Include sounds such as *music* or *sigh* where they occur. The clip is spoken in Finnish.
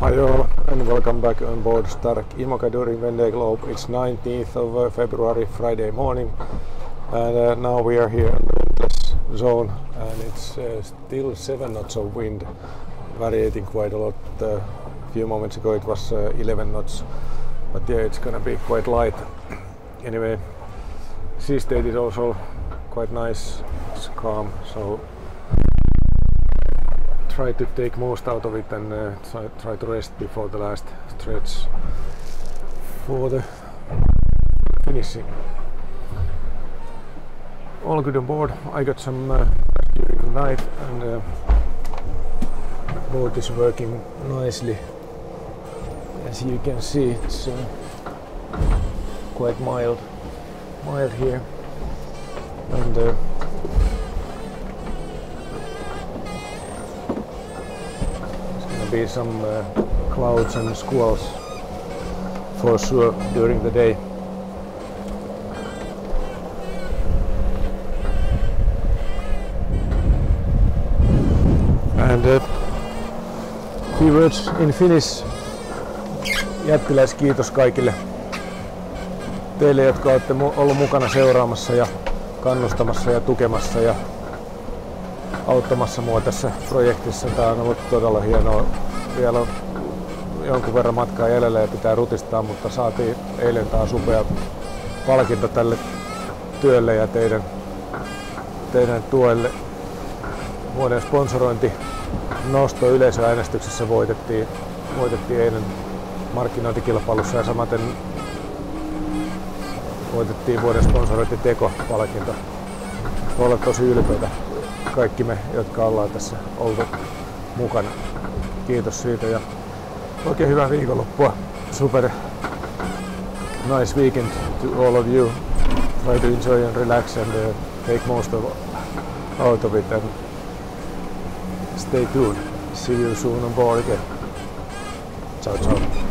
Hi all and welcome back on board Stark Imoca during Vendée Globe. It's 19th of uh, February, Friday morning, and uh, now we are here in windless zone, and it's uh, still seven knots of wind, variating quite a lot. Uh, a few moments ago it was uh, 11 knots, but yeah, it's gonna be quite light. *clears throat* Anyway, sea state is also quite nice. It's calm, so try to take most out of it and uh, try, try to rest before the last stretch for the finishing. All good on board. I got some uh, during the night and uh, boat is working nicely. As you can see, it's uh, quite mild, mild here, and be some uh, clouds and squalls for sure during the day. And uh, few words in Finnish. Jättiläiskiitos kaikille teille, jotka olette ollut mukana seuraamassa ja kannustamassa ja tukemassa ja auttamassa mua tässä projektissa. Tämä on ollut todella hienoa. Vielä on jonkun verran matkaa jäljellä ja pitää rutistaa, mutta saatiin eilen taas upea palkinto tälle työlle ja teidän, teidän tuelle. Vuoden sponsorointi nosto yleisöäänestyksessä voitettiin, voitettiin eilen markkinointikilpailussa ja samaten voitettiin vuoden sponsorointiteko-palkinto. Olla tosi ylpeitä kaikki me, jotka ollaan tässä oltu mukana. Kiitos siitä ja oikein hyvää viikonloppua. Super nice weekend to all of you. Try to enjoy and relax and uh, take most of out of it and stay tuned. See you soon on board again. Ciao ciao.